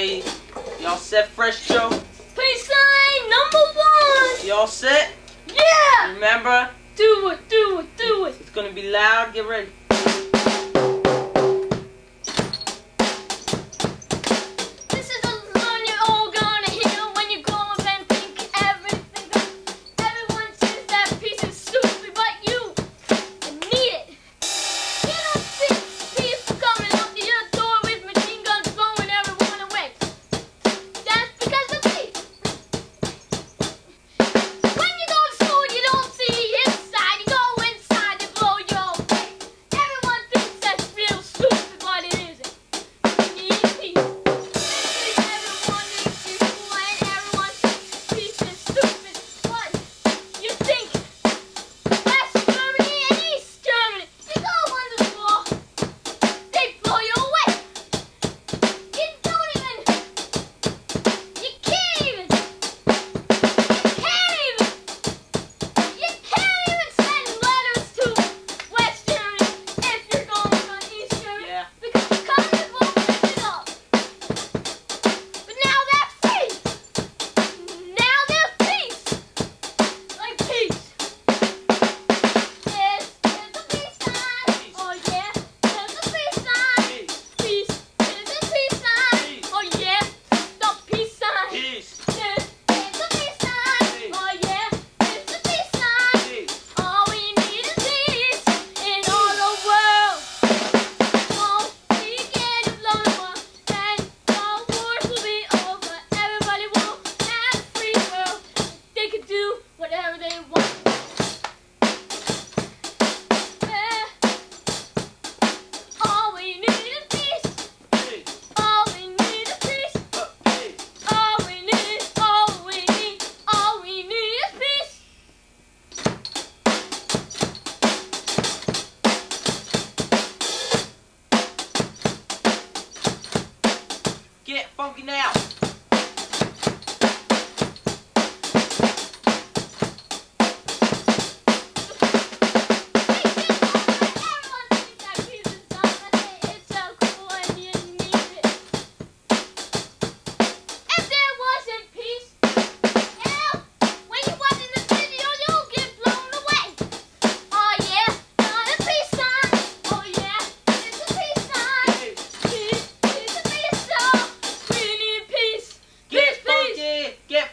say y'all set fresh Joe? Peace sign number one. Y'all set? Yeah. Remember? Do it, do it, do it. It's gonna be loud. Get ready. funky now.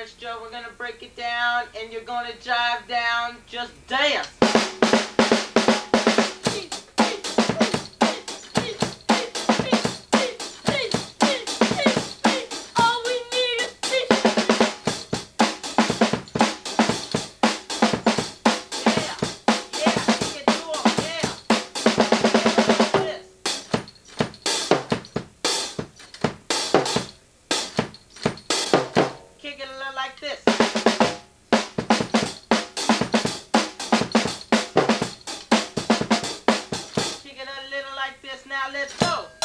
much, Joe. We're going to break it down, and you're going to jive down. Just dance. together like this. Kick it a little like this. Now let's go.